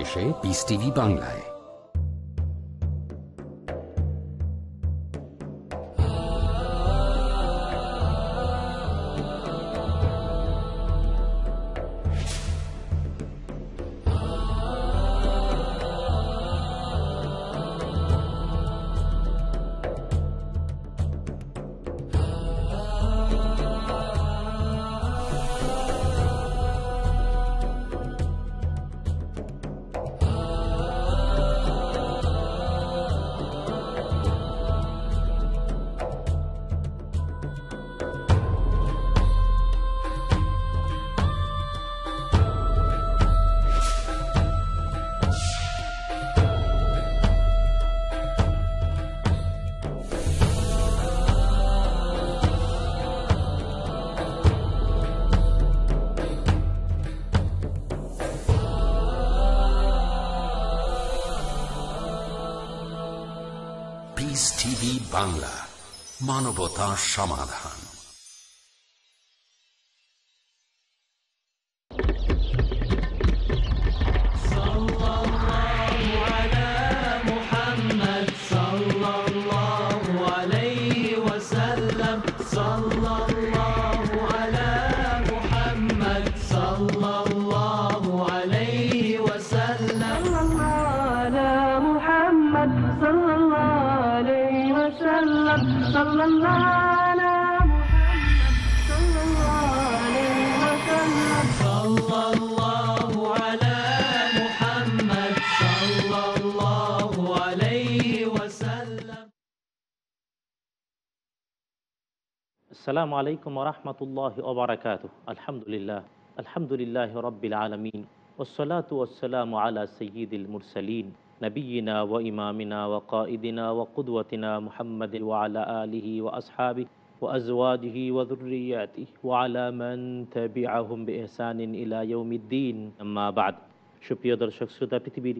বাংলাদেশে piece TV বাংলায়। বাংলা মানবতা সমাধান। আসসালামু আলাইকুম রহমতুল্লাহ ওবরাকাত আলহামদুলিল্লাহ। আলহামদুলিল্লাহ রব্বিল আলমিন। ওসলাতু ওসালাম আলা সঈদুল মুরসলিন। নবীনা ও ইমামিনা ও কাঈদিনা ও কুদওয়তিনা মুহাম্মদ ওয়ালা আলিহি ও আসহাবি ও আজওয়াজহি ওদুরিয়াতি ওয়ালা মন তাবিআহুম বিহসানিন ইলা ইয়াউমিদ্দিন। আম্মা বাদ। সুপ্রিয় দর্শক, শ্রোতা পৃথিবীর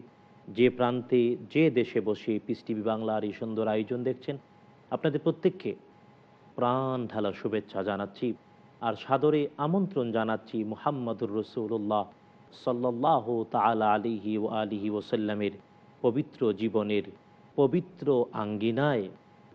যে প্রান্তে, যে দেশে বসে পিস টিভি বাংলার এই সুন্দর আয়োজন দেখছেন, আপনাদের প্রত্যেককে প্রাণ ঢালা শুভেচ্ছা জানাচ্ছি আর সাদরে আমন্ত্রণ জানাচ্ছি মুহাম্মদুর রসুল্লাহ সাল্লাহ তালা আলিহি ও আলিহি ওসাল্লামের পবিত্র জীবনের পবিত্র আঙ্গিনায়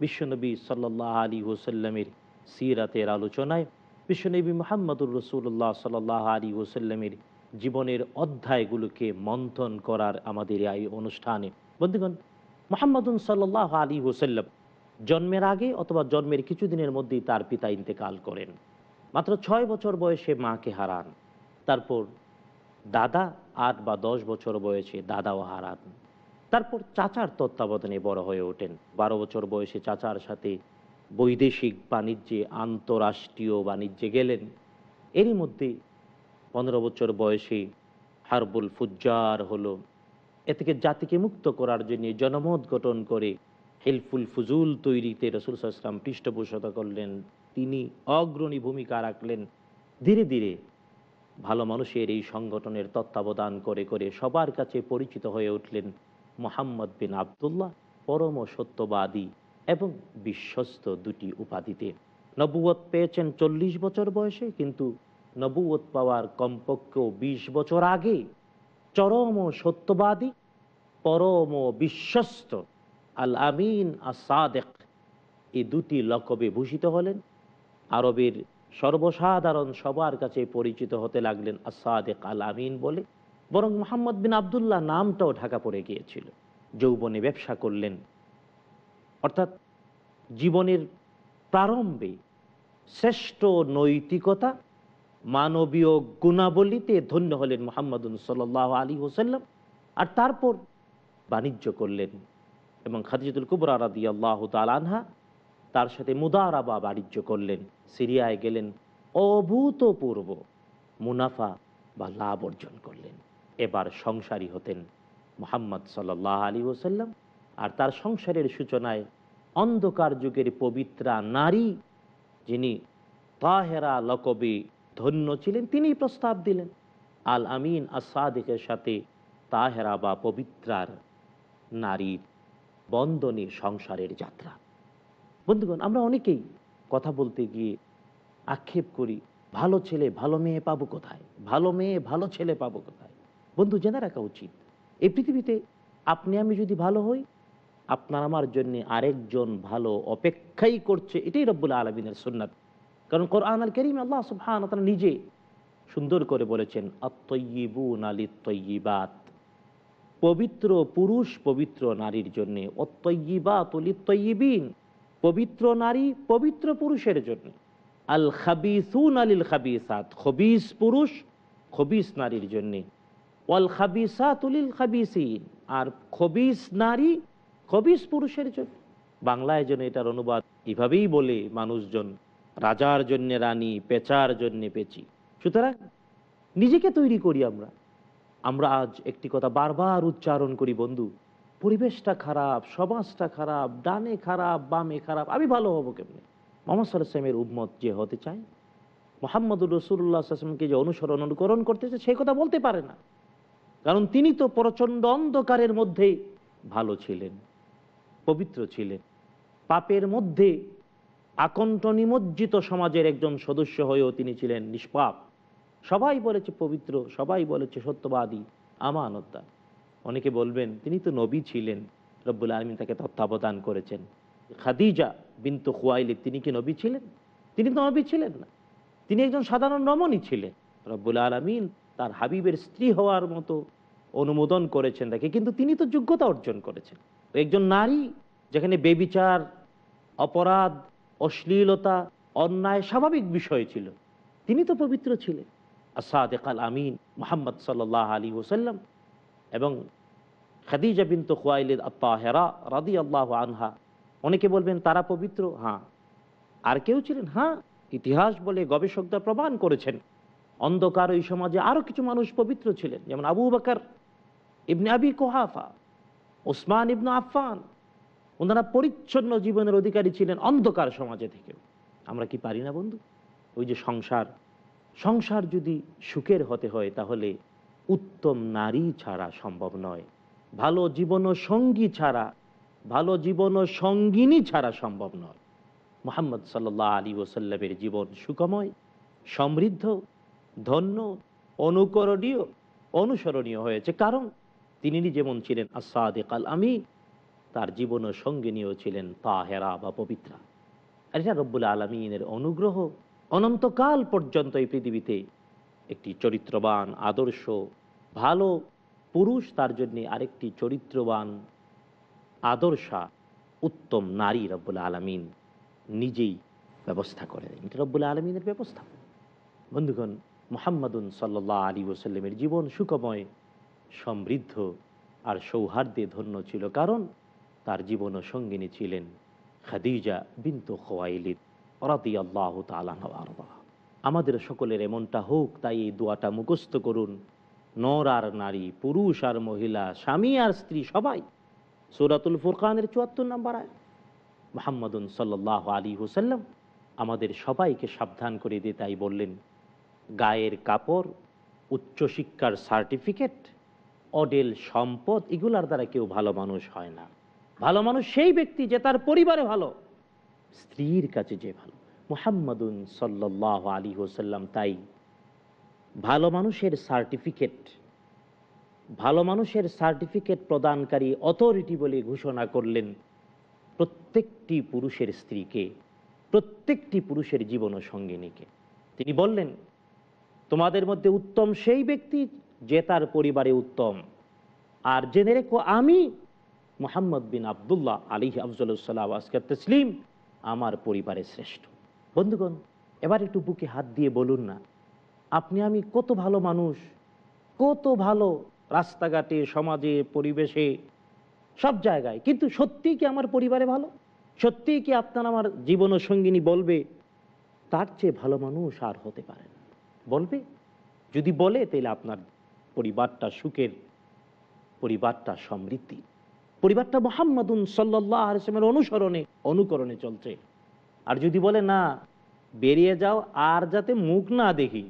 বিশ্বনবী সাল্লাহ আলী ওসাল্লামের সিরাতের আলোচনায় বিশ্বনবী মোহাম্মদুর রসুল্লাহ সাল্লাহ আলী ওসাল্লামের জীবনের অধ্যায়গুলোকে মন্থন করার আমাদের এই অনুষ্ঠানে। বন্ধুগণ, মোহাম্মদুন সাল্লাহ আলী ওসাল্লাম জন্মের আগে অথবা জন্মের কিছুদিনের মধ্যেই তার পিতা ইন্তেকাল করেন। মাত্র ছয় বছর বয়সে মাকে হারান। তারপর দাদা আট বা দশ বছর বয়সে দাদাও হারান। তারপর চাচার তত্ত্বাবধানে বড় হয়ে ওঠেন। বারো বছর বয়সে চাচার সাথে বৈদেশিক বাণিজ্যে আন্তরাষ্ট্রীয় বাণিজ্যে গেলেন। এরই মধ্যে পনেরো বছর বয়সে হারবুল ফুজ্জার হলো। এ থেকে জাতিকে মুক্ত করার জন্য জনমত গঠন করে হেলফুল ফুজুল তৈরিতে রসুল সাল্লাম পৃষ্ঠপোষকতা করলেন। তিনি অগ্রণী ভূমিকা রাখলেন। ধীরে ধীরে ভালো মানুষের এই সংগঠনের তত্ত্বাবধান করে করে সবার কাছে পরিচিত হয়ে উঠলেন মোহাম্মদ বিন আবদুল্লাহ, পরম সত্যবাদী এবং বিশ্বস্ত দুটি উপাধিতে। নবুয়ত পেয়েছেন চল্লিশ বছর বয়সে, কিন্তু নবুয়ত পাওয়ার কমপক্ষেও বিশ বছর আগে চরম সত্যবাদী, পরম বিশ্বস্ত আল আমিন আসাদেক এই দুটি লকবে ভূষিত হলেন। আরবের সর্বসাধারণ সবার কাছে পরিচিত হতে লাগলেন আসাদেক আল আমিন বলে। বরং মোহাম্মদ বিন আবদুল্লাহ নামটাও ঢাকা পড়ে গিয়েছিল। যৌবনে ব্যবসা করলেন। অর্থাৎ জীবনের প্রারম্ভে শ্রেষ্ঠ নৈতিকতা, মানবীয় গুণাবলীতে ধন্য হলেন মোহাম্মদ সাল্লাহ আলী হোসাল্লাম আর তারপর বাণিজ্য করলেন। এবং খাদিজুল কুবরা রাদি আল্লাহ তালানহা তার সাথে মুদারাবা বাণিজ্য করলেন, সিরিয়ায় গেলেন, অভূতপূর্ব মুনাফা বা লাভ অর্জন করলেন। এবার সংসারী হতেন মোহাম্মদ সাল্লাহ আলী ওসাল্লাম আর তার সংসারের সূচনায় অন্ধকার যুগের পবিত্রা নারী যিনি তাহেরা লকবে ধন্য ছিলেন তিনি প্রস্তাব দিলেন, আল আমিন আসাদিকের সাথে তাহেরা বা পবিত্রার নারীর বন্দনে সংসারের যাত্রা। বন্ধুগণ, আমরা অনেকেই কথা বলতে গিয়ে আক্ষেপ করি, ভালো ছেলে, ভালো মেয়ে পাবো কোথায়? ভালো মেয়ে, ভালো ছেলে পাবো কোথায়? বন্ধু, জেনে রাখা উচিত, এই পৃথিবীতে আপনি, আমি যদি ভালো হই, আপনার আমার জন্য আরেকজন ভালো অপেক্ষাই করছে, এটাই রব্বুল আলমিনের সুন্নাত। কারণ কোরআন আল করিম আল্লাহ সুবহান তারা নিজে সুন্দর করে বলেছেন আত্ময়িবুন আলী তৈবাত পবিত্র পুরুষ পবিত্র নারীর জন্যে অত্যয়িবাত অলিত্তয়িবিন পবিত্র নারী পবিত্র পুরুষের জন্য। আল খাবিসুন আলিল খাবিসাত, খবিস পুরুষ, খবিস নারীর জন্যে। ওয়াল খাবিসাত উলিল খাবিসিন, আর খবিস নারী খবিস পুরুষের জন্য। বাংলায় যেন এটার অনুবাদ এভাবেই বলে মানুষজন, রাজার জন্যে রানী, পেচার জন্যে পেচি। সুতরাং নিজেকে তৈরি করি আমরা। আমরা আজ একটি কথা বারবার উচ্চারণ করি, বন্ধু। পরিবেশটা খারাপ, সমাজটা খারাপ, ডানে খারাপ, বামে খারাপ, আমি ভালো হব কেমনি? মোহাম্মদ সাল্লামের উম্মত যে হতে চায়, মোহাম্মদুর রসুল্লাহ আসলামকে যে অনুসরণ, অনুকরণ করতেছে সেই কথা বলতে পারে না। কারণ তিনি তো প্রচণ্ড অন্ধকারের মধ্যে ভালো ছিলেন, পবিত্র ছিলেন। পাপের মধ্যে আকণ্ঠ নিমজ্জিত সমাজের একজন সদস্য হয়েও তিনি ছিলেন নিষ্পাপ। সবাই বলেছে পবিত্র, সবাই বলেছে সত্যবাদী আমানতদা অনেকে বলবেন, তিনি তো নবী ছিলেন, রব্বুল আলমিন তাকে তত্ত্বাবধান করেছেন। খাদিজা বিন্তু খুয়াইলি তিনি কি নবী ছিলেন? তিনি তো নবী ছিলেন না। তিনি একজন সাধারণ রমণী ছিলেন। রব্বুল আলমিন তার হাবিবের স্ত্রী হওয়ার মতো অনুমোদন করেছেন তাকে, কিন্তু তিনি তো যোগ্যতা অর্জন করেছেন। একজন নারী, যেখানে বেবিচার, অপরাধ, অশ্লীলতা, অন্যায় স্বাভাবিক বিষয় ছিল, তিনি তো পবিত্র ছিলেন। আসাদেক আল আমিন মোহাম্মদ সাল্লাহ আলী ওসাল্লাম এবং খাদিজা বিন্তু খোয়াইলিদ আত্মাহেরা রাদি আল্লাহ আনহা। অনেকে বলবেন, তারা পবিত্র? হ্যাঁ। আর কেউ ছিলেন হ্যাঁ ইতিহাস বলে গবেষকরা প্রমাণ করেছেন। অন্ধকার ওই সমাজে আরও কিছু মানুষ পবিত্র ছিলেন, যেমন আবু বাকর, ইবনে আবি কোহাফা ওসমান ইবনু আফফান। ওনারা পরিচ্ছন্ন জীবনের অধিকারী ছিলেন অন্ধকার সমাজে থেকে আমরা কি পারি না, বন্ধু? ওই যে সংসার সংসার যদি সুখের হতে হয়, তাহলে উত্তম নারী ছাড়া সম্ভব নয়। ভালো জীবন সঙ্গী ছাড়া, ভালো জীবন সঙ্গিনী ছাড়া সম্ভব নয়। মোহাম্মদ সাল্লাহ আলী ওসাল্লামের জীবন সুখময়, সমৃদ্ধ, ধন্য, অনুকরণীয়, অনুসরণীয় হয়েছে। কারণ তিনি যেমন ছিলেন আসাদেক আল আমি তার জীবন সঙ্গিনীয় ছিলেন তাহেরা বা পবিত্রা। আর এটা রব্বুল আলমিনের অনুগ্রহ অনন্তকাল পর্যন্ত এই পৃথিবীতে একটি চরিত্রবান, আদর্শ, ভালো পুরুষ, তার জন্যে আরেকটি চরিত্রবান, আদর্শা, উত্তম নারী রব্বুল আলমিন নিজেই ব্যবস্থা করে দেন এটা রব্বুল আলমিনের ব্যবস্থা। বন্ধুগণ, মোহাম্মদুন সাল্লাহ আলী ওসাল্লামের জীবন সুখময়, সমৃদ্ধ আর সৌহার্দ্যে ধন্য ছিল কারণ তার জীবন সঙ্গিনী ছিলেন খাদিজা বিন্তু খোয়াইলিদ। আমাদের সকলের এমনটা হোক, তাই এই দোয়াটা মুখস্থ করুন। নর আর নারী, পুরুষ আর মহিলা, স্বামী আর স্ত্রী সবাই। সুরাতুল ফুরকানের চুয়াত্তর নম্বর আয় মোহাম্মদুন সাল্লাহ আলী হুসাল্লাম আমাদের সবাইকে সাবধান করে দিয়ে তাই বললেন, গায়ের কাপড় উচ্চশিক্ষার সার্টিফিকেট, অডেল সম্পদ, এগুলার দ্বারা কেউ ভালো মানুষ হয় না। ভালো মানুষ সেই ব্যক্তি যে তার পরিবারে ভালো। স্ত্রীর কাছে যে ভালো। মোহাম্মদুন সাল্লাহ আলী হোসাল্লাম তাই ভালো মানুষের সার্টিফিকেট, ভালো মানুষের সার্টিফিকেট প্রদানকারী অথরিটি বলে ঘোষণা করলেন প্রত্যেকটি পুরুষের স্ত্রীকে, প্রত্যেকটি পুরুষের জীবন সঙ্গিনীকে। তিনি বললেন, তোমাদের মধ্যে উত্তম সেই ব্যক্তি যে তার পরিবারে উত্তম। আর জেনে রেখো আমি মোহাম্মদ বিন আবদুল্লাহ আলী তসলিম আমার পরিবারে শ্রেষ্ঠ। বন্ধুগণ, এবার একটু বুকে হাত দিয়ে বলুন না, আপনি আমি কত ভালো মানুষ, কত ভালো রাস্তাঘাটে, সমাজে, পরিবেশে, সব জায়গায়, কিন্তু সত্যি কি আমার পরিবারে ভালো? সত্যি কি আপনার আমার জীবন সঙ্গিনী বলবে, তার চেয়ে ভালো মানুষ আর হতে পারে না। বলবে? যদি বলে তাহলে আপনার পরিবারটা সুখের, পরিবারটা সমৃদ্ধি পরিবারটা মোহাম্মদুন সাল্লাহ অনুসরণে, অনুকরণে চলছে। আর যদি বলে, না, বেরিয়ে যাও, আর যাতে মুখ না দেখি,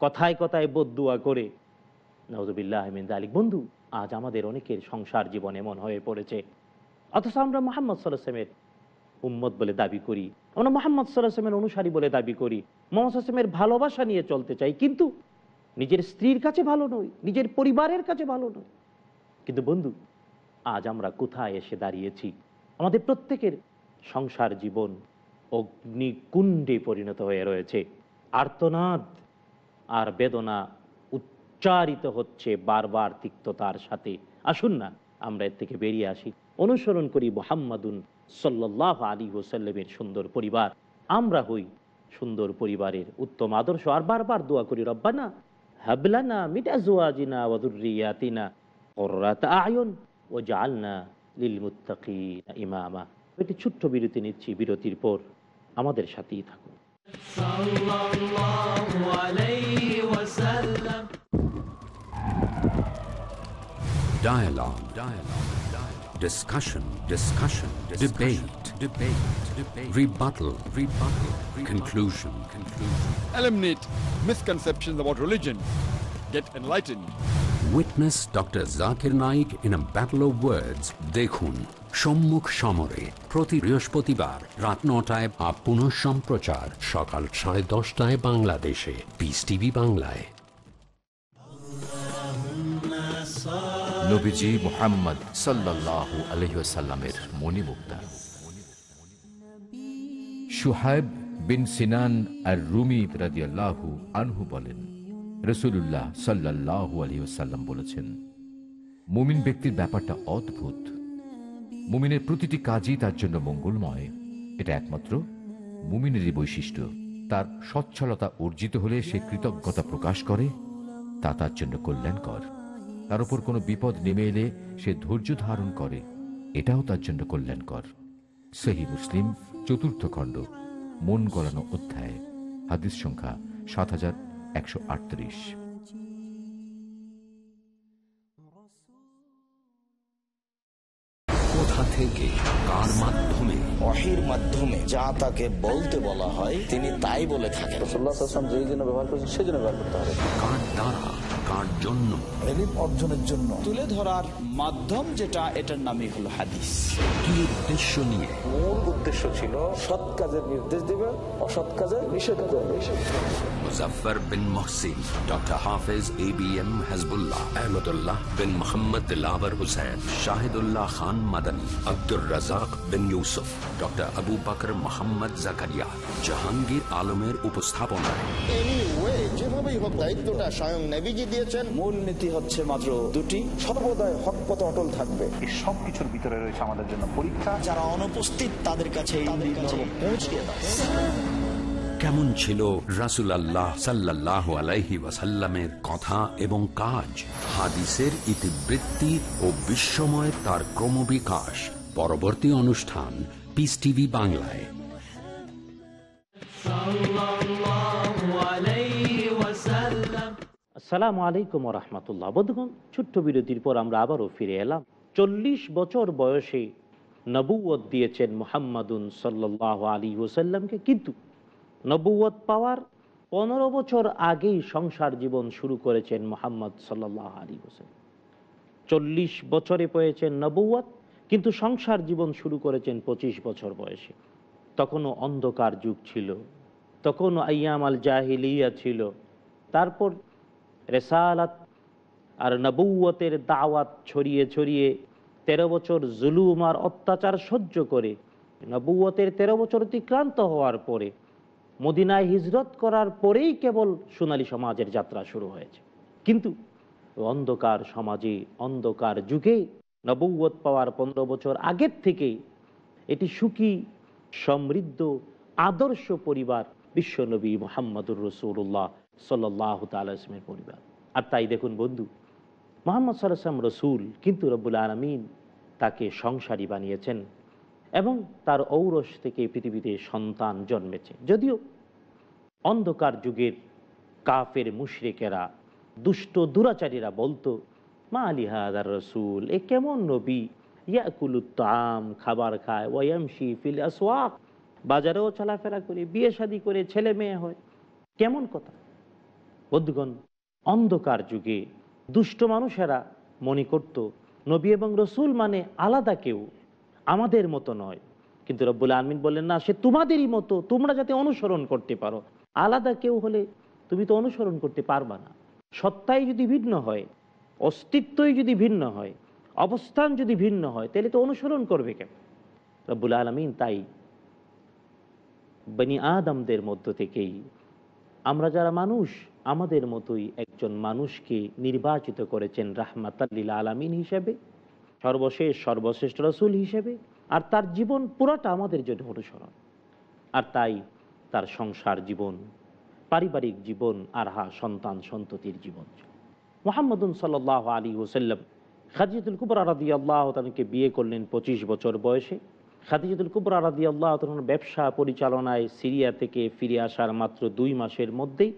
কথায় কথায় বদুয়া করে। নজবিল্লাহ আহমেদ আলিক বন্ধু, আজ আমাদের অনেকের সংসার জীবন এমন হয়ে পড়েছে। অথচ আমরা মোহাম্মদ সাল্লামের উম্মত বলে দাবি করি। আমরা মোহাম্মদ সাল্লাহামের অনুসারী বলে দাবি করি। মোহাম্মদ আসলামের ভালোবাসা নিয়ে চলতে চাই, কিন্তু নিজের স্ত্রীর কাছে ভালো নই, নিজের পরিবারের কাছে ভালো নয় কিন্তু বন্ধু আজ আমরা কোথায় এসে দাঁড়িয়েছি? আমাদের প্রত্যেকের সংসার জীবন অগ্নিকুণ্ডে পরিণত হয়ে রয়েছে। আর্তনাদ আর বেদনা উচ্চারিত হচ্ছে বারবার তিক্ততার সাথে। আসুন না, আমরা এর থেকে বেরিয়ে আসি। অনুসরণ করি মোহাম্মদুন সাল্লাহ আলী ওসাল্লামের সুন্দর পরিবার। আমরা হই সুন্দর পরিবারের উত্তম আদর্শ। আর বারবার দোয়া করি, রব্বানা হাবলানা মিটাজুয়াজিনা ওয়াদুরিয়াতিনা আয়ন। ও জালনা লিল মুত্তাকিনা ইমামা একটি ছোট্ট বিরতি নিচ্ছি বিরতির পর আমাদের সাথেই থাকুন Dialogue. Dialogue. Dialogue. Discussion. Discussion. Debate. Debate. Debate. Rebuttal. Rebuttal. Conclusion. Conclusion. eliminate misconceptions about religion, get enlightened. Witness doctor Zakir Naik in a battle of words. দেখুন সম্মুখ সমরে প্রতি বৃহস্পতিবার রাত নটায় বা পুনঃ সম্প্রচার সকাল সাড়ে দশটায় বাংলাদেশে পিস টিভি বাংলায় নবীজি মোহাম্মদ সাল্লাহ আলহিসাল্লামের মণিমুক্তা। সুহাইব বিন সিনান আর রুমি রাদিয়াল্লাহু আনহু বলেন রসুল্লাহ সাল্লাহ আলহিসাল্লাম বলেছেন, মুমিন ব্যক্তির ব্যাপারটা অদ্ভুত। মুমিনের প্রতিটি কাজই তার জন্য মঙ্গলময়। এটা একমাত্র মুমিনেরই বৈশিষ্ট্য। তার সচ্ছলতা অর্জিত হলে সে কৃতজ্ঞতা প্রকাশ করে, তা তার জন্য কল্যাণকর। তার উপর কোনো বিপদ নেমে এলে সে ধৈর্য ধারণ করে, এটাও তার জন্য কল্যাণকর। সেহি মুসলিম, চতুর্থ খণ্ড, মন গলানো অধ্যায়, হাদিস সংখ্যা সাত হাজার একশো আটত্রিশ। কোথা থেকে কার মাধ্যমে? অহের মাধ্যমে যা তাকে বলতে বলা হয় তিনি তাই বলে থাকেন। যেই জন্য ব্যবহার করছেন সেই জন্য ব্যবহার করতে হবে। কার দ্বারা? কার জন্য? অর্জনের জন্য। তুলে ধরার মাধ্যম যেটা এটার নামই হলো হাদিস। কি উদ্দেশ্য নিয়ে? মূল উদ্দেশ্য ছিল সৎ কাজের নির্দেশ দিবে অসৎ কাজের নিষেধ করবে। Muzaffar bin Mohsin doctor Hafez A B M Hazbullah Ahmadullah bin Mohammad Dilabar Hussain Shahidullah Khan Madani Abdur Razzak bin Yusuf doctor Abu Bakr Mohammad Zakaria Jahangir আলমের উপস্থাপনায়। যেভাবেই হোক দায়িত্বটা স্বয়ং নেভিজি দিয়েছেন। মূল নীতি হচ্ছে মাত্র দুটি। সর্বদাই হক পথে অটল থাকবে। এই সব কিছুর ভিতরে রয়েছে আমাদের জন্য পরীক্ষা। যারা অনুপস্থিত তাদের কাছে পৌঁছিয়ে দাও। কেমন ছিল রাসুল আল্লাহ সাল্লাহ আলাইহি ওয়াসাল্লামের কথা এবং কাজ? হাদিসের ইতিবৃত্তি ও বিশ্বময় তার ক্রমবিকাশ। পরবর্তী অনুষ্ঠান পিস টিভি বাংলায়। আসসালামু আলাইকুম রহমতুল্লাহ। বন্ধুগণ, ছোট্ট বিরতির পর আমরা আবারও ফিরে এলাম। চল্লিশ বছর বয়সে নবুয়ত দিয়েছেন মোহাম্মদুন সাল্লাহ আলী ওসাল্লামকে কিন্তু নবুয়ত পাওয়ার পনেরো বছর আগেই সংসার জীবন শুরু করেছেন মোহাম্মদ সাল্লাহ আলী হোসেন চল্লিশ বছরে পেয়েছেন নবুয়ত কিন্তু সংসার জীবন শুরু করেছেন পঁচিশ বছর বয়সে। তখনও অন্ধকার যুগ ছিল, তখনও আয়াম আল জাহিলিয়া ছিল। তারপর রেসালাত আর নবুয়তের দাওয়াত ছড়িয়ে ছড়িয়ে তেরো বছর জুলুম আর অত্যাচার সহ্য করে নবুয়তের তেরো বছর অতিক্রান্ত হওয়ার পরে, মদিনায় হিজরত করার পরেই কেবল সোনালী সমাজের যাত্রা শুরু হয়েছে। কিন্তু অন্ধকার সমাজে, অন্ধকার যুগে নবুয়ত পাওয়ার পনেরো বছর আগের থেকেই এটি সুখী, সমৃদ্ধ, আদর্শ পরিবার বিশ্বনবী মোহাম্মদুর রসুল্লাহ সাল্লাহ তালের পরিবার। আর তাই দেখুন বন্ধু, মোহাম্মদ সাল্লাম রসুল, কিন্তু রব্বুল আলমিন তাকে সংসারী বানিয়েছেন এবং তার ঔরস থেকে পৃথিবীতে সন্তান জন্মেছে। যদিও অন্ধকার যুগের কাফের মুশরেকেরা, দুষ্ট দুরাচারীরা বলতো, মা আলী হাদার রসুল, এ কেমন নবী? ইয়াকুলুত্তাম খাবার খায় ওয়ামশি ফিল আসওয়াক। বাজারেও চলাফেরা করে, বিয়ে শাদী করে, ছেলে মেয়ে হয়। কেমন কথা? বন্ধুগণ, অন্ধকার যুগে দুষ্ট মানুষেরা মনে করত, নবী এবং রসুল মানে আলাদা কেউ, আমাদের মতো নয়। কিন্তু রব্বুল আলমিন বললেন, না, সে তোমাদেরই মতো, তোমরা যাতে অনুসরণ করতে পারো। আলাদা কেউ হলে তুমি তো অনুসরণ করতে পারবা না। সত্তাই যদি ভিন্ন হয়, অস্তিত্বই যদি ভিন্ন হয়, অবস্থান যদি ভিন্ন হয়, তাহলে তো অনুসরণ করবে কেন রব্বুল আলমিন তাই বনি আদমদের মধ্য থেকেই আমরা যারা মানুষ আমাদের মতোই একজন মানুষকে নির্বাচিত করেছেন রাহমাতাল্লিল আলামিন হিসেবে, সর্বশেষ, সর্বশ্রেষ্ঠ রসুল হিসেবে, আর তার জীবন পুরোটা আমাদের জন্য অনুসরণ। আর তাই তার সংসার জীবন, পারিবারিক জীবন আর হা সন্তান সন্ততির জীবন। মোহাম্মদুন সাল্লাহ আলী ওসাল্লাম খাদিজুল কুবর আরাদি আল্লাহ বিয়ে করলেন পঁচিশ বছর বয়সে। খাদিজুল কুবর আরাদি আল্লাহ ব্যবসা পরিচালনায় সিরিয়া থেকে ফিরে আসার মাত্র দুই মাসের মধ্যেই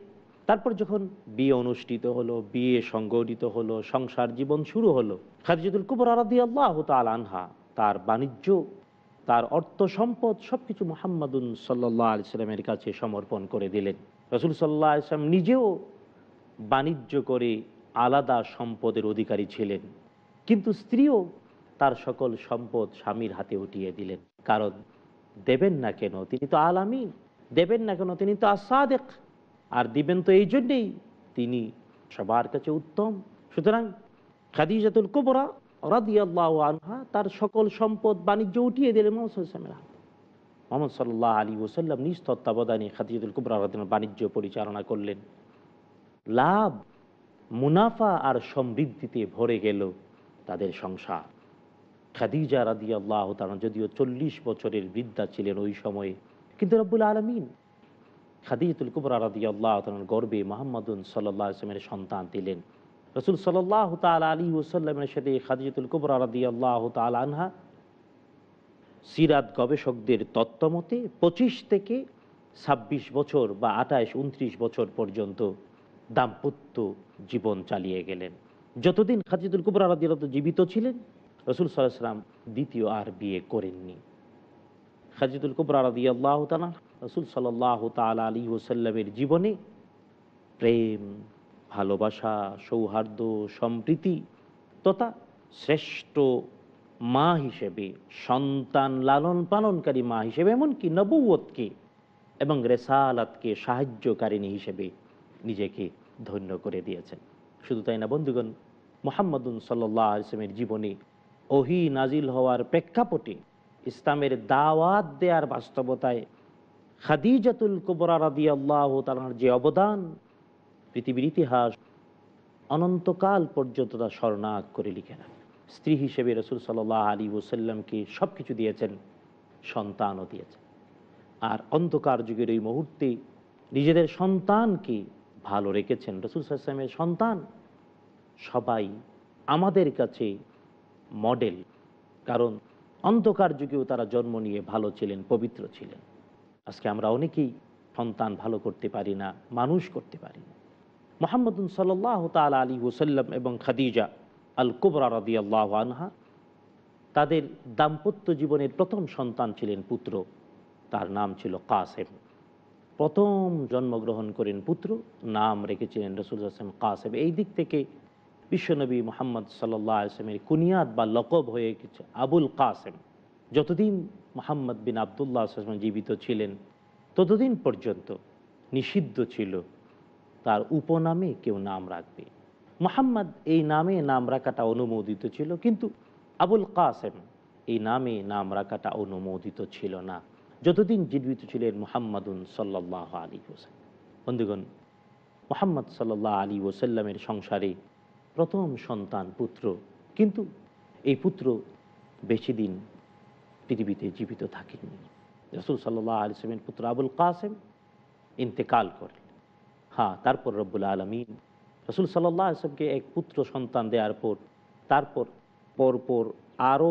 তারপর যখন বিয়ে অনুষ্ঠিত হলো, বিয়ে সংগঠিত হলো, সংসার জীবন শুরু হলো খাদিজুল কুবর আরাদি আল্লাহ আনহা, তার বাণিজ্য, তার অর্থ সম্পদ সব কিছু মোহাম্মদুন সাল্লাহ আলিয়াল্লামের কাছে সমর্পণ করে দিলেন। রসুল সাল্লাহ ইসলাম নিজেও বাণিজ্য করে আলাদা সম্পদের অধিকারী ছিলেন। কিন্তু স্ত্রীও তার সকল সম্পদ স্বামীর হাতে উঠিয়ে দিলেন। কারণ দেবেন না কেন তিনি তো আলামী দেবেন না কেন তিনি তো আসাদেক আর দিবেন তো এই জন্যেই তিনি সবার কাছে উত্তম। সুতরাং খাদিজাতুল কুবরা রাদিয়াল্লাহ আনহা তার সকল সম্পদ বাণিজ্য উঠিয়ে দিলেন মোহাম্মদের হাতে। মোহাম্মদ সাল্লাহ আলী ওসাল্লাম নিজ তত্ত্বাবধানে খাদিজাতুল কুবরা রাদিয়াল্লাহু বাণিজ্য পরিচালনা করলেন। লাভ, মুনাফা আর সমৃদ্ধিতে ভরে গেল তাদের সংসার। খাদিজা রাদি আল্লাহ তারা যদিও চল্লিশ বছরের বৃদ্ধা ছিলেন ওই সময়ে, কিন্তু রব্বুল আলমিন খাদিজতুল কুবরা রাদি আল্লাহ গর্বে মোহাম্মদুন সাল্লাহ আসলামের সন্তান দিলেন। রসুল সাল্লাহ তাল আলী ওসাল্লামের সাথে খাদিজতুল কুবরা রাদি আল্লাহ তাল আনহা সিরাত গবেষকদের তত্ত্বমতে পঁচিশ থেকে ছাব্বিশ বছর বা আঠাশ, উনত্রিশ বছর পর্যন্ত দাম্পত্য জীবন চালিয়ে গেলেন। যতদিন খাজিদুল কুবরা রাদিয়ালত জীবিত ছিলেন, রসুল সাল্লাহ সাল্লাম দ্বিতীয় আর বিয়ে করেননি। খাজিদুল কুবরা রাদি আল্লাহ তালা রসুল সাল্লাহ তাল আলী ওসাল্লামের জীবনে প্রেম, ভালোবাসা, সৌহার্দ্য, সম্প্রীতি তথা শ্রেষ্ঠ মা হিসেবে, সন্তান লালন পালনকারী মা হিসেবে, এমনকি নবুয়তকে এবং রেসালাতকে সাহায্যকারিণী হিসেবে নিজেকে ধন্য করে দিয়েছেন। শুধু তাই না বন্ধুগণ, মোহাম্মদুন সাল্লাহ ইসলামের জীবনে ওহি নাজিল হওয়ার প্রেক্ষাপটে ইসলামের দাওয়াত দেওয়ার বাস্তবতায় খাদিজাতুল কুবরা রাদি আল্লাহ তালার যে অবদান, পৃথিবীর ইতিহাস অনন্তকাল পর্যন্ত তা স্মরণাগ করে লিখে না স্ত্রী হিসেবে রসুল সাল্লাহ আলী ওসাল্লামকে সব কিছু দিয়েছেন, সন্তানও দিয়েছেন। আর অন্ধকার যুগের এই মুহূর্তে নিজেদের সন্তানকে ভালো রেখেছেন রসুল সাল্লামের সন্তান। সবাই আমাদের কাছে মডেল কারণ অন্ধকার যুগেও তারা জন্ম নিয়ে ভালো ছিলেন, পবিত্র ছিলেন। আজকে আমরা অনেকেই সন্তান ভালো করতে পারি না, মানুষ করতে পারি না। মোহাম্মদুন সাল্লাহ তাল আলী ওসাল্লাম এবং খাদিজা আল কুবরা রদি আল্লাহ আনহা তাদের দাম্পত্য জীবনের প্রথম সন্তান ছিলেন পুত্র, তার নাম ছিল কাসেম। প্রথম জন্মগ্রহণ করেন পুত্র, নাম রেখেছিলেন রসুল হাসেম কাসেম। এই দিক থেকে বিশ্বনবী মোহাম্মদ সাল্লাহ আসলামের কুনিয়াদ বা লকব হয়ে গেছে আবুল কাসেম। যতদিন মোহাম্মদ বিন আবদুল্লাহ আসলাম জীবিত ছিলেন, ততদিন পর্যন্ত নিষিদ্ধ ছিল তার উপনামে কেউ নাম রাখবে। মোহাম্মদ এই নামে নাম রাখাটা অনুমোদিত ছিল, কিন্তু আবুল কাসেম এই নামে নাম রাখাটা অনুমোদিত ছিল না। যতদিন জীবিত ছিলেন মোহাম্মদুন সাল্লাহ আলী হোসেন বন্ধুগণ, মোহাম্মদ সাল্লাহ আলী ওসাল্লামের সংসারে প্রথম সন্তান পুত্র, কিন্তু এই পুত্র বেশি দিন পৃথিবীতে জীবিত থাকেননি। রসুল সাল্লাহ আলিসলামের পুত্র আবুল কাসেম ইন্তেকাল করেন। হ্যাঁ তারপর রব্বুল আলমিন রসুল সাল্লাহ আসলামকে এক পুত্র সন্তান দেওয়ার পর, তারপর পরপর আরও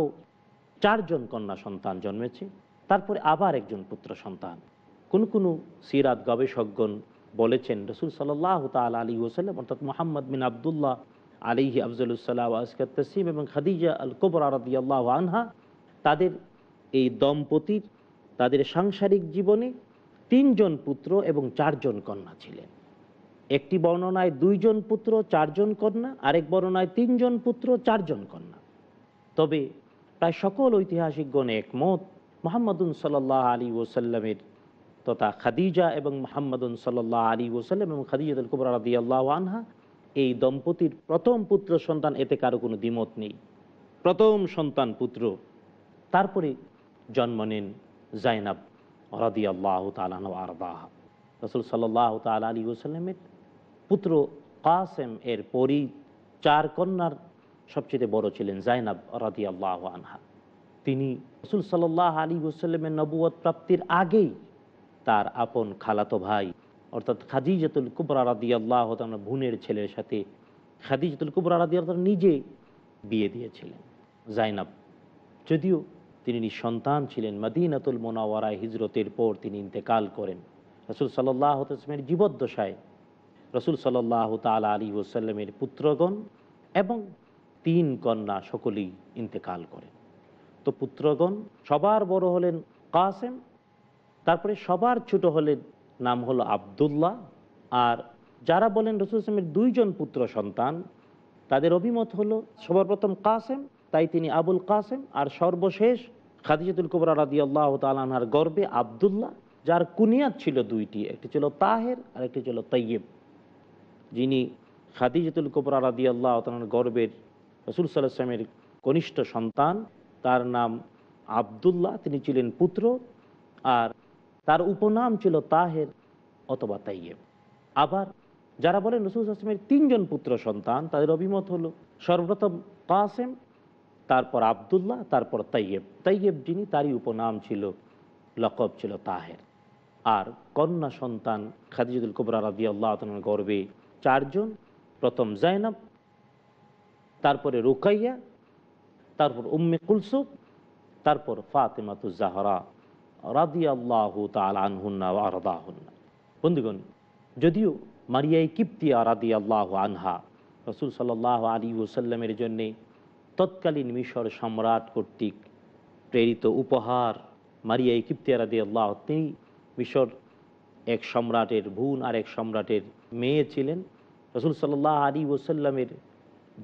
চারজন কন্যা সন্তান জন্মেছে। তারপরে আবার একজন পুত্র সন্তান। কোন কোন সিরাত গবেষকগণ বলেছেন, রসুল সাল্লাহ তাল আলী ওসাল্লাম অর্থাৎ মোহাম্মদ বিন আবদুল্লাহ আলিহি আফজলুসাল্লাহ আসকাত তসিম এবং খাদিজা আল কোবরা আল্লাহ আনহা, তাদের এই দম্পতির তাদের সাংসারিক জীবনে তিনজন পুত্র এবং চারজন কন্যা ছিলেন। একটি বর্ণনায় দুইজন পুত্র, চারজন কন্যা, আরেক বর্ণনায় তিনজন পুত্র, চারজন কন্যা। তবে প্রায় সকল ঐতিহাসিকগণ একমত, মোহাম্মদুন সাল্লাহ আলী ওসাল্লামের তথা খাদিজা এবং মোহাম্মদুন সাল্লাহ আলী ওসাল্লাম এবং খাদিজাদুল কুবরা আল্লাহ আনহা এই দম্পতির প্রথম পুত্র সন্তান, এতে কারও কোনো দ্বিমত নেই। প্রথম সন্তান পুত্র, তারপরে জন্ম নেন জাইনাব রাদি আল্লাহ আরদাহ। রসুল সাল্লাহ তাল আলী ওসাল্লামের পুত্র কাসেম এর পরই চার কন্যার সবচেয়ে বড় ছিলেন জাইনাব রাদি আল্লাহ আনহা। তিনি রসুল সাল্লাহ আলী ওসাল্লামের নবুয়ত প্রাপ্তির আগেই তার আপন খালাতো ভাই, অর্থাৎ খাদিজাতুল কুবরা রাদি আল্লাহ ভুনের ছেলের সাথে খাদিজাতুল কুবরা রাদি আল্লাহ নিজে বিয়ে দিয়েছিলেন। জাইনাব, যদিও তিনি নিঃসন্তান ছিলেন। মদিনাতুল মোনাওয়ারায় হিজরতের পর তিনি ইন্তেকাল করেন। রসুল সাল্লাহ তসমের জীবদ্দশায় রসুল সাল্লাহ তালা আলী ওসাল্লামের পুত্রগণ এবং তিন কন্যা সকলেই ইন্তেকাল করেন। তো পুত্রগণ সবার বড় হলেন কাসেম, তারপরে সবার ছোট হলেন নাম হলো আবদুল্লাহ। আর যারা বলেন রসুল ইসলামের দুইজন পুত্র সন্তান, তাদের অভিমত হলো সর্বপ্রথম কাসেম, তাই তিনি আবুল কাসেম। আর সর্বশেষ খাদিজাতুল কুবরা রাদি আল্লাহ তালাহার গর্বে আবদুল্লাহ, যার কুনিয়াত ছিল দুইটি, একটি ছিল তাহের আর একটি ছিল তৈয়ব যিনি খাদিজাতুল কুবরা রাদি আল্লাহ তালার গর্বের রসুল সাল্লামের কনিষ্ঠ সন্তান, তার নাম আবদুল্লাহ, তিনি ছিলেন পুত্র আর তার উপনাম ছিল তাহের অথবা তাইয়েব আবার যারা বলেন রসুল আসলামের তিনজন পুত্র সন্তান, তাদের অভিমত হলো সর্বপ্রথম কাসেম তারপর আবদুল্লাহ, তারপর তাইয়েব। তাইয়েব যিনি তারই উপনাম ছিল, লকব ছিল তাহের। আর কন্যা সন্তান খাদিজুল কুবরা রাদি আল্লাহ গর্বে চারজন, প্রথম জাইনাব, তারপরে রুকাইয়া, তারপর উম্মে কুলসুব তারপর ফাতেমাতু জাহরা রাদি আল্লাহ তাল আনহুন্না আরদাহুন্না। বন্ধুগণ, যদিও মারিয়াই কিপ্তিয়া রাদি আল্লাহ আনহা, রসুল সাল্লাহ আলী ওসাল্লামের জন্যে তৎকালীন মিশর সম্রাট কর্তৃক প্রেরিত উপহার মারিয়া কিপ্তিয়া রাদি আল্লাহ তিনি মিশর এক সম্রাটের ভুন আর এক সম্রাটের মেয়ে ছিলেন। রসুল সাল্লাহ আলী ওসাল্লামের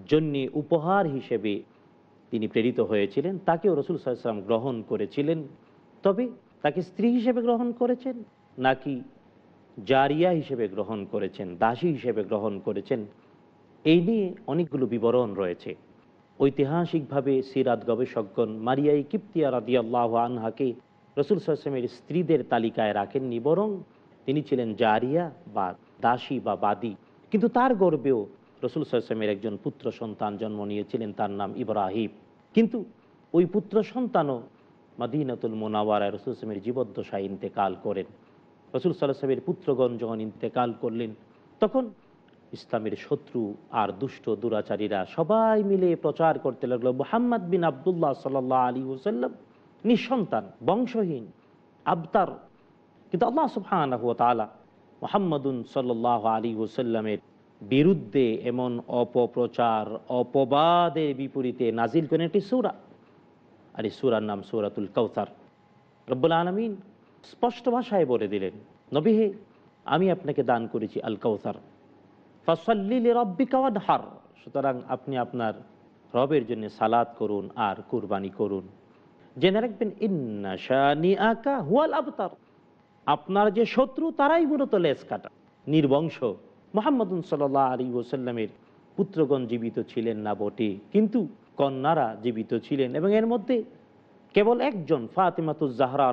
জন্যে উপহার হিসেবে তিনি প্রেরিত হয়েছিলেন। তাকেও রসুল সাল্লাম গ্রহণ করেছিলেন। তবে তাকে স্ত্রী হিসেবে গ্রহণ করেছেন নাকি জারিয়া হিসেবে গ্রহণ করেছেন, দাসী হিসেবে গ্রহণ করেছেন, এই নিয়ে অনেকগুলো বিবরণ রয়েছে। ঐতিহাসিকভাবে সিরাত গবেষকগণ মারিয়াই কিপ্তিয়া রাদিয়াল্লাহ আনহাকে রসুল সাল্লামের স্ত্রীদের তালিকায় রাখেননি, বরং তিনি ছিলেন জারিয়া বা দাসী বা বাদী। কিন্তু তার গর্বেও রসুল সাল্লামের একজন পুত্র সন্তান জন্ম নিয়েছিলেন, তার নাম ইব্রাহিম। কিন্তু ওই পুত্র সন্তানও মাদিনাতুল মোনাওয়ারায় রসুল সালামের জীবদ্দশায় ইন্তেকাল করেন। রসুল সাল্লাহামের পুত্রগণ যখন ইন্তেকাল করলেন, তখন ইসলামের শত্রু আর দুষ্ট দুরাচারীরা সবাই মিলে প্রচার করতে লাগল। মোহাম্মদ বিন আবদুল্লাহ সাল্লাহ আলী হুসাল্লাম নিঃসন্তান, বংশহীন, আবতার। কিন্তু আল্লাহ সুফান মোহাম্মদুন সাল্লাহ আলী হুসাল্লামের বিরুদ্ধে এমন অপপ্রচার, অপবাদের বিপরীতে নাজিল করেন একটি সুরা। আর এই সুরার নাম সুরাতুল কৌসার রব্বুল আলমিন স্পষ্ট ভাষায় বলে দিলেন নবীহে আমি আপনাকে দান করেছি আল কৌসার হার সুতরাং আপনি আপনার রবের জন্য সালাদ করুন আর কুরবানি করুন। জেনে রাখবেন আবতার। আপনার যে শত্রু, তারাই মূলত লেস কাটা। নির্বংশ। আলী ওসাল্লামের পুত্রগণ জীবিত ছিলেন না বটে, কিন্তু কন্যারা জীবিত ছিলেন এবং এর মধ্যে কেবল একজন, ফাতেমাতুজ জাহরা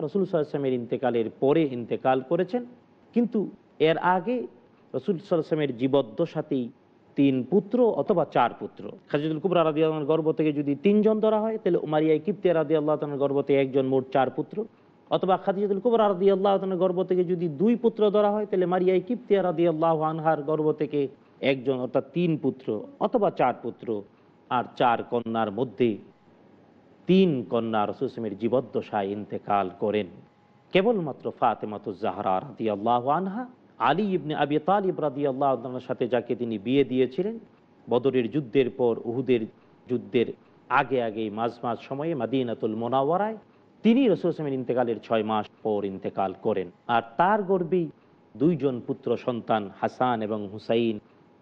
রসুল সাল্লামের ইন্তেকালের পরে ইন্তেকাল করেছেন। কিন্তু এর আগে রসুল সাল্লামের জীবদ্দশাতেই তিন পুত্র অথবা চার পুত্র। খাজিদুল কুবরা রাদি আল্লাহর গর্ব থেকে যদি তিনজন ধরা হয়, তাহলে উমারিয়াই কিপ্তিয়া রাদি আল্লাহ গর্ব থেকে একজন মোট চার পুত্র। অথবা খাদিজাতুল কুবরা রাদি আল্লাহ গর্ব থেকে যদি দুই পুত্র ধরা হয়, তাহলে মারিয়াই কিপ্তিয়া রাদি আল্লাহ আনহার গর্ব থেকে একজন, অর্থাৎ তিন পুত্র অথবা চার পুত্র। আর চার কন্যার মধ্যে তিন কন্যা রসুসমের জীবদ্দশায় ইন্তেকাল করেন। কেবলমাত্র ফাতেমাতুজ জাহরা রাদি আল্লাহ আনহা আলী ইবনে আবি তালিব রাদি আল্লাহ সাথে যাকে তিনি বিয়ে দিয়েছিলেন, বদরের যুদ্ধের পর, উহুদের যুদ্ধের আগে আগে মাঝ মাঝ সময়ে মাদিনাতুল মোনাওয়ারায়, তিনি রসুলের ইন্তেকালের ছয় মাস পর ইন্তেকাল করেন। আর তার গর্বেই দুইজন পুত্র সন্তান হাসান এবং হুসাইন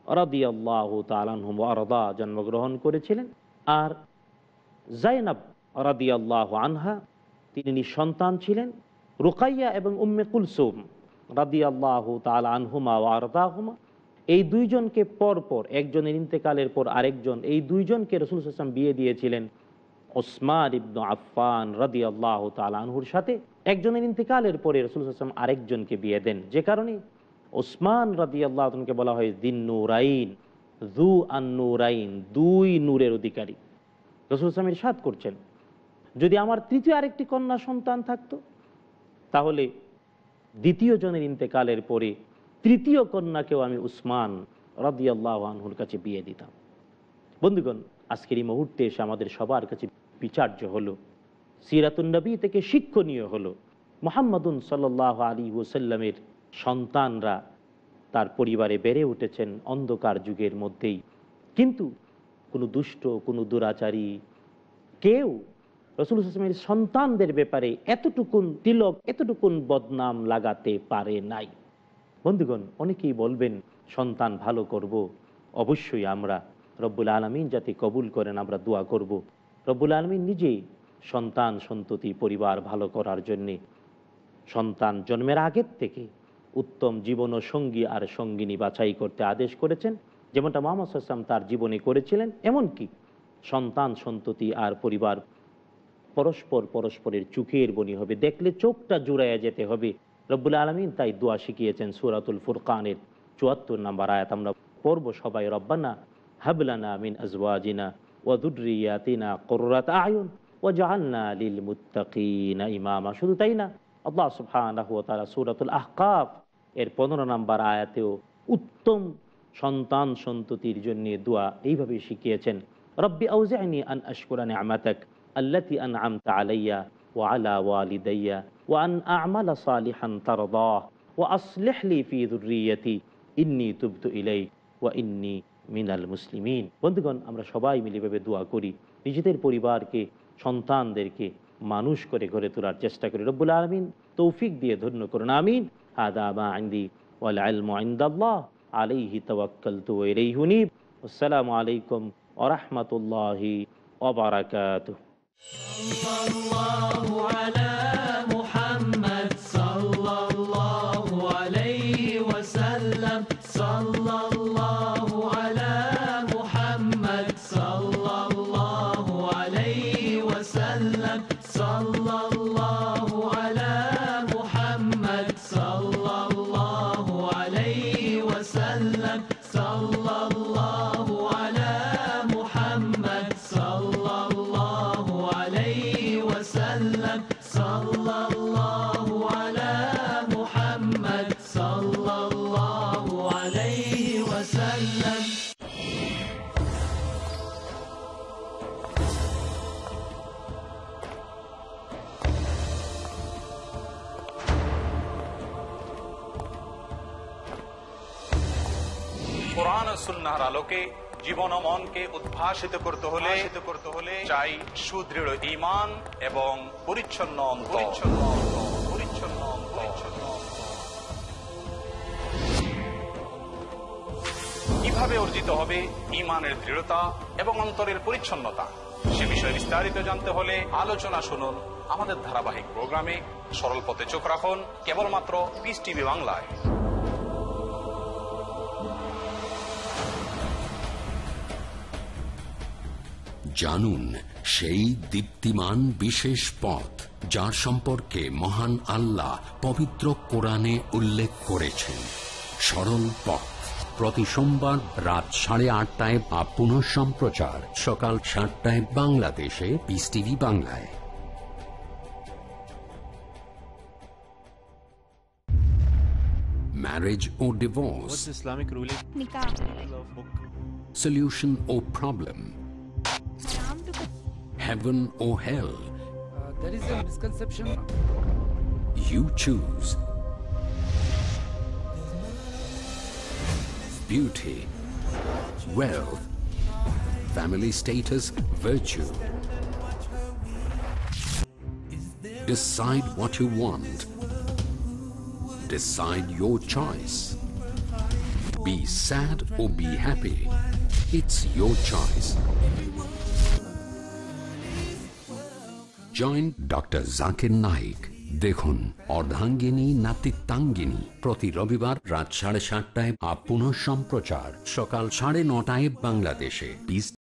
অরাদি আল্লাহ তালানহুম আরদা জন্মগ্রহণ করেছিলেন। আর জাইনাব অরাদি আল্লাহ আনহা, তিনি সন্তান ছিলেন। রুকাইয়া এবং উম্মে কুলসুম রাদি আল্লাহ তাল আনহুমা এই দুইজনকে পর পর একজনের ইন্তেকালের পর আরেকজন, এই দুইজনকে রসুল হাসান বিয়ে দিয়েছিলেন ওসমান ইবনু আফফান রদি আল্লাহ তালানহুর সাথে। একজনের ইন্তেকালের পরে রসুল হাসান আরেকজনকে বিয়ে দেন। যে কারণে ওসমান রদি আল্লাহকে বলা হয় দিন নুরাইন জু আন্নুরাইন, দুই নূরের অধিকারী। রসুল হাসামের সাদ করছেন, যদি আমার তৃতীয় আরেকটি কন্যা সন্তান থাকতো, তাহলে দ্বিতীয় জনের ইন্তেকালের পরে তৃতীয় কন্যাকেও আমি উসমান রদিয়াল্লাহ আনহুর কাছে বিয়ে দিতাম। বন্ধুগণ, আজকের এই মুহূর্তে এসে আমাদের সবার কাছে বিচার্য হলো সিরাতুন্নবী থেকে শিক্ষণীয় হলো, মোহাম্মদুন সাল্লাহ আলী ওসাল্লামের সন্তানরা তার পরিবারে বেড়ে উঠেছেন অন্ধকার যুগের মধ্যেই। কিন্তু কোনো দুষ্ট, কোনো দুরাচারী কেউ রসুল হাসমের সন্তানদের ব্যাপারে এতটুকুন তিলক, এতটুকুন বদনাম লাগাতে পারে নাই বন্ধুগণ, অনেকেই বলবেন, সন্তান ভালো করব। অবশ্যই আমরা রব্বুল আলমিন যাতে কবুল করেন, আমরা দোয়া করব। রব্বুল আলমিন নিজেই সন্তান, সন্ততি, পরিবার ভালো করার জন্যে সন্তান জন্মের আগের থেকে উত্তম জীবন ও সঙ্গী আর সঙ্গিনী বাছাই করতে আদেশ করেছেন যেমনটা মোহাম্মদ আসলাম তার জীবনে করেছিলেন, এমনকি সন্তান, সন্ততি আর পরিবার পরস্পর পরস্পরের চোখের বনি হবে, দেখলে চোখটা জুড়াইয়া যেতে হবে। রব্বুল আলমিন তাই দোয়া শিখিয়েছেন সুরাতুল ফুরকানের চুয়াত্তর নাম্বার আয়াত। আমরা পড়ব সবাই, রব্বানা হাবলানা মিন আজওয়াজিনা কররাত ও জাহান্না লিল মুত্তাকিনা ইমামা। শুধু তাই না, আল্লাহ ওয়া তাআলা সূরাতুল আহকাফ এর পনেরো নাম্বার আয়াতেও উত্তম সন্তান সন্ততির জন্য দোয়া এইভাবে শিখিয়েছেন। রব্বি আউজাইনি আন আশকুরা নি'মাতাক আল্লাতি আন'আমতা আলাইয়া ওয়া আলা ওয়ালিদাইয়া ওয়া আন আ'মালা সালিহান তারদাহ ওয়া আসলিহ লি ফি যুররিয়াতি ইন্নী তুবতু ইলাইক ওয়া ইন্নী মিনাল মুসলিমিন। বন্ধুগণ, আমরা সবাই মিলে ভেবে দোয়া করি, নিজেদের পরিবারকে, সন্তানদেরকে মানুষ করে গড়ে তোলার চেষ্টা করি। রব্বুল আলমিন তৌফিক দিয়ে ধন্য করুন, আমিন। আদা মা আইন্দি আলম আলাইহি আসসালামু আলাইকুম ওয়া রাহমাতুল্লাহি الله على কোরআন ও সুন্নাহর আলোকে জীবন ও মনকে উদ্ভাসিত করতে হলে করতে হলে চাই সুদৃঢ় ঈমান এবং পরিচ্ছন্ন। পরিচ্ছন্ন পরিচ্ছন্ন পরিচ্ছন্ন কীভাবে অর্জিত হবে ইমানের দৃঢ়তা এবং অন্তরের পরিচ্ছন্নতা? সে বিষয়ে বিস্তারিত জানতে হলে আলোচনা শুনুন আমাদের ধারাবাহিক প্রোগ্রামে। সরল পথে চোখ রাখুন কেবলমাত্র পিস টিভি বাংলায়। জানুন সেই দীপ্তিমান বিশেষ পথ যার সম্পর্কে মহান আল্লাহ পবিত্র কোরআনে উল্লেখ করেছেন। সরল পথ। প্রতি সোমবার রাত সাড়ে আটটায় বা পুনঃ সম্প্রচার সকাল সাতটায় বাংলাদেশে। পিস টিভি বাংলায়। Marriage or divorce, What's Islamic ruling? solution or problem, heaven or hell. there is a misconception. You choose. Beauty, wealth, family status, virtue. Decide what you want. Decide your choice. Be sad or be happy. It's your choice. Join doctor Zakir Naik. দেখুন অর্ধাঙ্গিনী, নাতিত্বাঙ্গিনী। প্রতি রবিবার রাত সাড়ে সাতটায় up সম্প্রচার সকাল সাড়ে নটায় বাংলাদেশে।